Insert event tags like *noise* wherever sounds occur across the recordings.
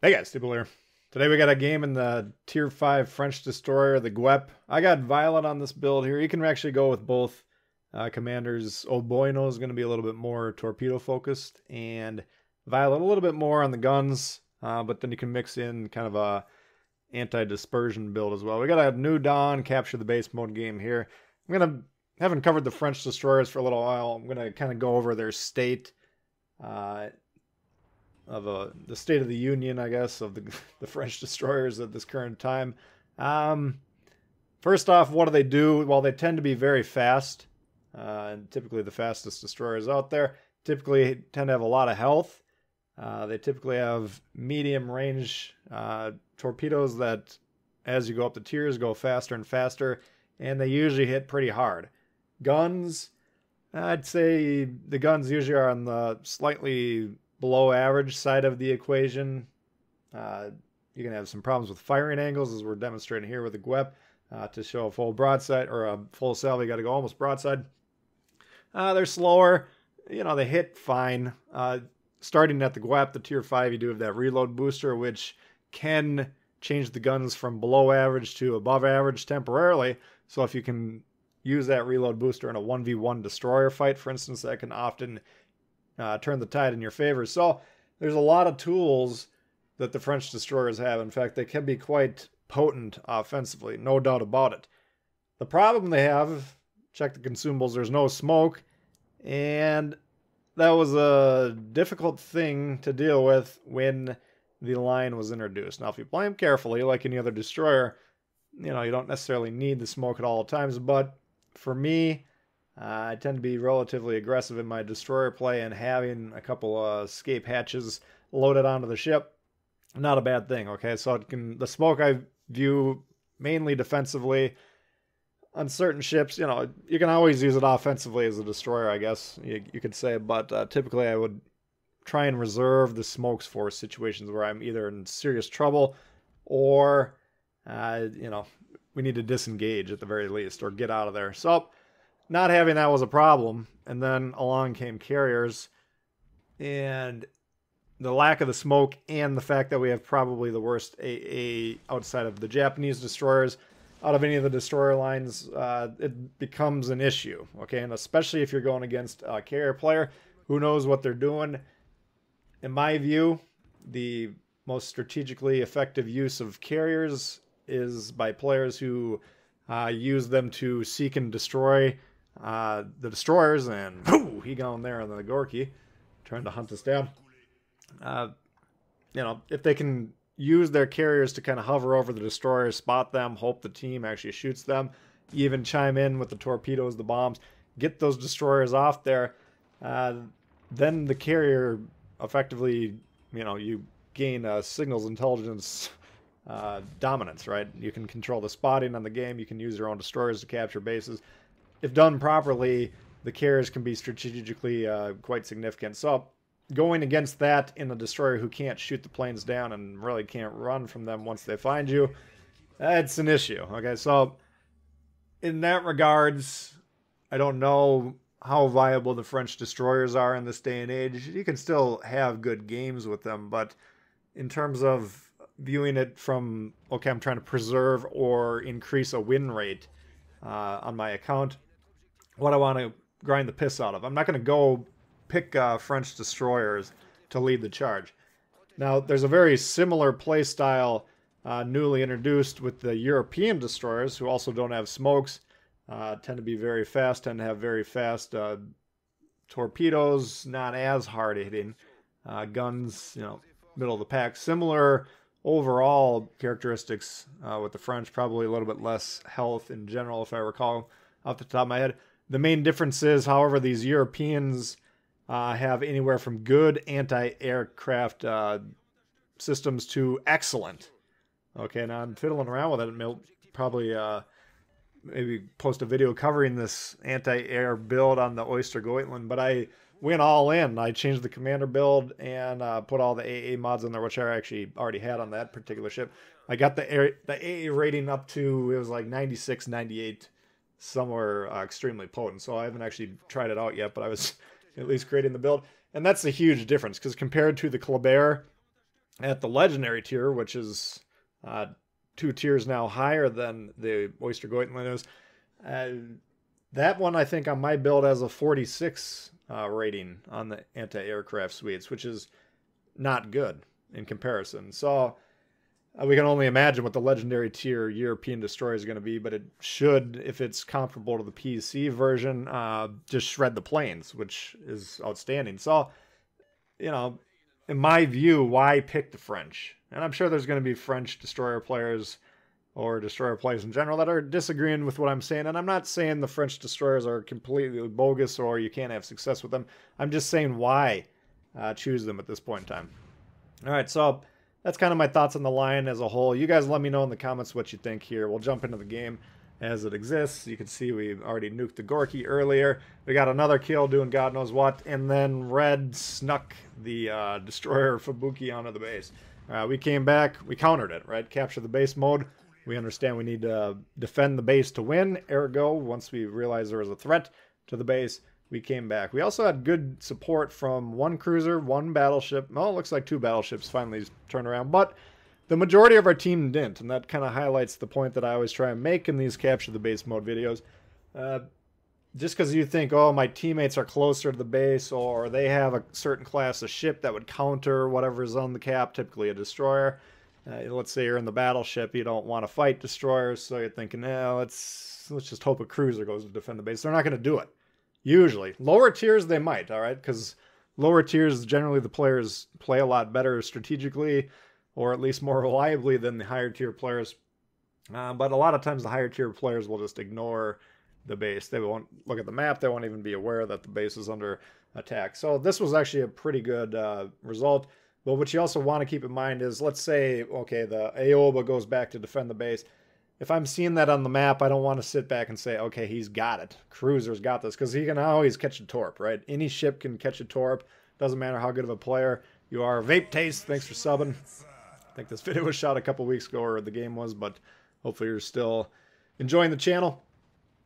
Hey guys, Tbull here. Today we got a game in the Tier 5 French Destroyer, the Guep. I got Violet on this build here. You can actually go with both uh, commanders. Old Bueno is going to be a little bit more torpedo focused, and Violet a little bit more on the guns, uh, but then you can mix in kind of a anti-dispersion build as well. We got a new Dawn capture the base mode game here. I'm going to, haven't covered the French Destroyers for a little while. I'm going to kind of go over their state. Uh, of a the state of the union, I guess, of the *laughs* the French destroyers at this current time. Um, first off, what do they do? Well, they tend to be very fast, uh, and typically the fastest destroyers out there. Typically tend to have a lot of health. Uh, they typically have medium range uh, torpedoes that, as you go up the tiers, go faster and faster, and they usually hit pretty hard. Guns, I'd say the guns usually are on the slightly below average side of the equation. Uh, you can have some problems with firing angles, as we're demonstrating here with the Guep. Uh, to show a full broadside or a full salvo, you got to go almost broadside. Uh, they're slower. You know, they hit fine. Uh, starting at the Guep, the tier 5, you do have that reload booster, which can change the guns from below average to above average temporarily. So if you can use that reload booster in a 1v1 destroyer fight, for instance, that can often uh, turn the tide in your favor. So there's a lot of tools that the French destroyers have. In fact, they can be quite potent offensively, no doubt about it. The problem they have, check the consumables, there's no smoke, and that was a difficult thing to deal with when the line was introduced. Now, if you play them carefully, like any other destroyer, you know, you don't necessarily need the smoke at all times, but for me, uh, I tend to be relatively aggressive in my destroyer play, and having a couple uh, escape hatches loaded onto the ship, not a bad thing. Okay, so it can the smoke I view mainly defensively. On certain ships, you know, you can always use it offensively as a destroyer, I guess you, you could say, but uh, typically I would try and reserve the smokes for situations where I'm either in serious trouble or, uh, you know, we need to disengage at the very least or get out of there. So, not having that was a problem. And then along came carriers, and the lack of the smoke and the fact that we have probably the worst AA outside of the Japanese destroyers out of any of the destroyer lines, uh, it becomes an issue. Okay, and especially if you're going against a carrier player who knows what they're doing. In my view, the most strategically effective use of carriers is by players who uh, use them to seek and destroy uh, the destroyers, and whoo, he gone there on the Gorky, trying to hunt us down. Uh, you know, if they can use their carriers to kind of hover over the destroyers, spot them, hope the team actually shoots them, even chime in with the torpedoes, the bombs, get those destroyers off there, uh, then the carrier effectively, you know, you gain a signals intelligence uh, dominance, right? You can control the spotting on the game. You can use your own destroyers to capture bases if done properly, the carriers can be strategically uh, quite significant. So going against that in a destroyer who can't shoot the planes down and really can't run from them once they find you, that's an issue. Okay, so in that regards, I don't know how viable the French destroyers are in this day and age. You can still have good games with them, but in terms of viewing it from okay, I'm trying to preserve or increase a win rate uh, on my account what I want to grind the piss out of. I'm not going to go pick uh, French destroyers to lead the charge. Now, there's a very similar playstyle uh, newly introduced with the European destroyers, who also don't have smokes, uh, tend to be very fast, tend to have very fast uh, torpedoes, not as hard hitting. Uh, guns, you know, middle of the pack. Similar overall characteristics uh, with the French, probably a little bit less health in general, if I recall off the top of my head. The main difference is, however, these Europeans uh, have anywhere from good anti-aircraft uh, systems to excellent. Okay, now I'm fiddling around with it. I'll probably uh, maybe post a video covering this anti-air build on the Östergötland, but I went all in. I changed the commander build and uh, put all the AA mods in there, which I actually already had on that particular ship. I got the air, the AA rating up to it was like 96, 98 some are uh, extremely potent. So I haven't actually tried it out yet, but I was *laughs* at least creating the build. And that's a huge difference because compared to the Kleber, at the legendary tier, which is uh, two tiers now higher than the Östergötland is. Uh, that one, I think, on my build has a 46 uh, rating on the anti-aircraft suites, which is not good in comparison. So we can only imagine what the legendary tier European destroyer is going to be, but it should, if it's comparable to the PC version, uh, just shred the planes, which is outstanding. So, you know, in my view, why pick the French? And I'm sure there's going to be French destroyer players or destroyer players in general that are disagreeing with what I'm saying. And I'm not saying the French destroyers are completely bogus or you can't have success with them. I'm just saying why uh, choose them at this point in time. All right, so that's kind of my thoughts on the line as a whole. You guys let me know in the comments what you think here. We'll jump into the game as it exists. You can see we already nuked the Gorky earlier. We got another kill doing God knows what, and then Red snuck the uh, Destroyer *laughs* Fubuki onto the base. Uh, we came back, we countered it, right? Capture the base mode. We understand we need to defend the base to win. Ergo, once we realize there was a threat to the base, we came back. We also had good support from one cruiser, one battleship. Well, it looks like two battleships finally turned around, but the majority of our team didn't, and that kind of highlights the point that I always try and make in these capture the base mode videos. Uh, just because you think, oh, my teammates are closer to the base, or they have a certain class of ship that would counter whatever is on the cap, typically a destroyer. Uh, let's say you're in the battleship, you don't want to fight destroyers, so you're thinking, eh, let's let's just hope a cruiser goes to defend the base. They're not going to do it. Usually, lower tiers they might, all right, because lower tiers generally the players play a lot better strategically or at least more *laughs* reliably than the higher tier players. Uh, but a lot of times the higher tier players will just ignore the base. They won't look at the map. They won't even be aware that the base is under attack. So this was actually a pretty good uh, result. But what you also want to keep in mind is, let's say, okay, the Aoba goes back to defend the base. If I'm seeing that on the map, I don't want to sit back and say, okay, he's got it. Cruiser's got this. Because he can always catch a torp, right? Any ship can catch a torp. Doesn't matter how good of a player you are. Vape Taste, thanks for subbing I think this *laughs* video was shot a couple weeks ago, or the game was, but hopefully you're still enjoying the channel.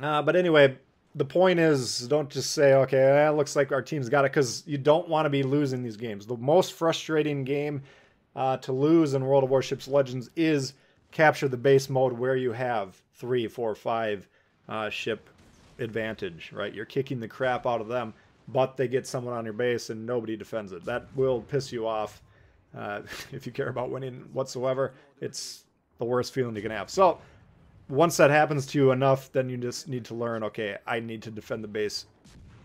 Uh, but anyway, the point is don't just say, okay, that looks like our team's got it, because you don't want to be losing these games. The most frustrating game uh, to lose in World of Warships Legends is capture the base mode where you have three, four, five uh, ship advantage, right? You're kicking the crap out of them, but they get someone on your base and nobody defends it. That will piss you off uh, *laughs* if you care about winning whatsoever, it's the worst feeling you can have. So once that happens to you enough, then you just need to learn, okay, I need to defend the base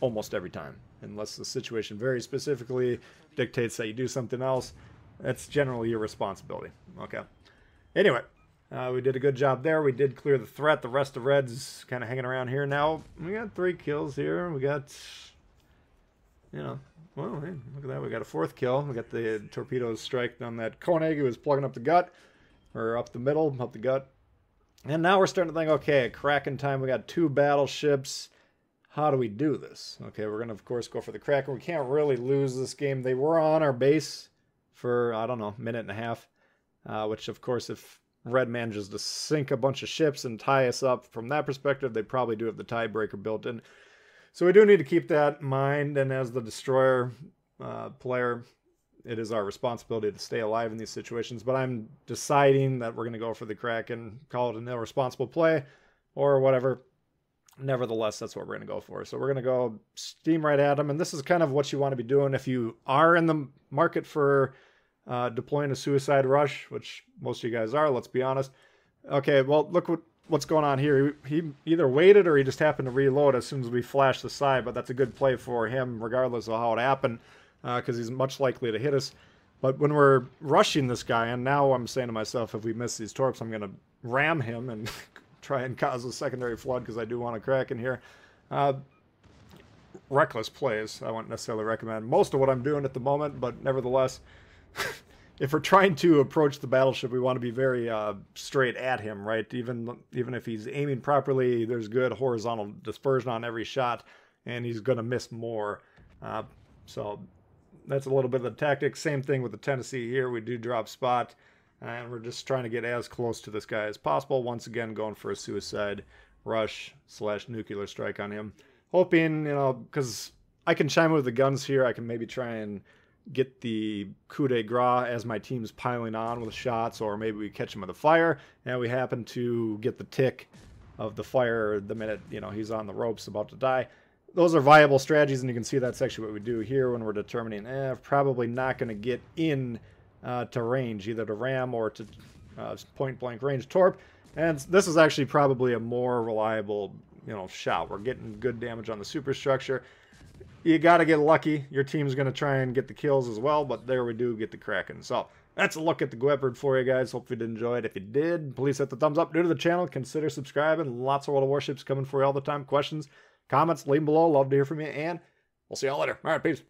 almost every time. Unless the situation very specifically dictates that you do something else, that's generally your responsibility. Okay. Anyway, uh, we did a good job there. We did clear the threat. The rest of Reds kind of hanging around here now. We got three kills here. We got, you know, well, hey, look at that. We got a fourth kill. We got the torpedoes striking on that Koenig who was plugging up the gut, or up the middle, up the gut. And now we're starting to think, okay, Kraken time. We got two battleships. How do we do this? Okay, we're going to, of course, go for the Kraken. We can't really lose this game. They were on our base for, I don't know, a minute and a half, uh, which, of course, if Red manages to sink a bunch of ships and tie us up from that perspective, they probably do have the tiebreaker built in. So we do need to keep that in mind. And as the destroyer uh, player, it is our responsibility to stay alive in these situations. But I'm deciding that we're going to go for the Kraken, call it an irresponsible play or whatever. Nevertheless, that's what we're going to go for. So we're going to go steam right at them. And this is kind of what you want to be doing if you are in the market for uh, deploying a suicide rush, which most of you guys are, let's be honest. Okay, well, look what what's going on here. He, he either waited or he just happened to reload as soon as we flashed the side, but that's a good play for him regardless of how it happened because uh, he's much likely to hit us. But when we're rushing this guy, and now I'm saying to myself, if we miss these torps, I'm going to ram him and *laughs* try and cause a secondary flood because I do want to Kraken here. Uh, reckless plays, I wouldn't necessarily recommend most of what I'm doing at the moment, but nevertheless, *laughs* if we're trying to approach the battleship, we want to be very uh, straight at him, right? Even even if he's aiming properly, there's good horizontal dispersion on every shot, and he's going to miss more. Uh, so that's a little bit of the tactic. Same thing with the Tennessee here. We do drop spot, and we're just trying to get as close to this guy as possible. Once again, going for a suicide rush slash nuclear strike on him, hoping you know because I can chime with the guns here. I can maybe try and get the coup de grace as my team's piling on with shots, or maybe we catch him with a fire, and we happen to get the tick of the fire the minute you know he's on the ropes about to die. Those are viable strategies, and you can see that's actually what we do here when we're determining. Eh, probably not going to get in uh, to range, either to ram or to uh, point blank range torp. And this is actually probably a more reliable, you know, shot. We're getting good damage on the superstructure you got to get lucky. Your team's going to try and get the kills as well, but there we do get the Kraken. So that's a look at the Guepard for you guys. Hope you did enjoy it. If you did, please hit the thumbs up. New to the channel, consider subscribing. Lots of World of Warships coming for you all the time. Questions, comments, leave them below. Love to hear from you, and we'll see y'all later. All right, peace.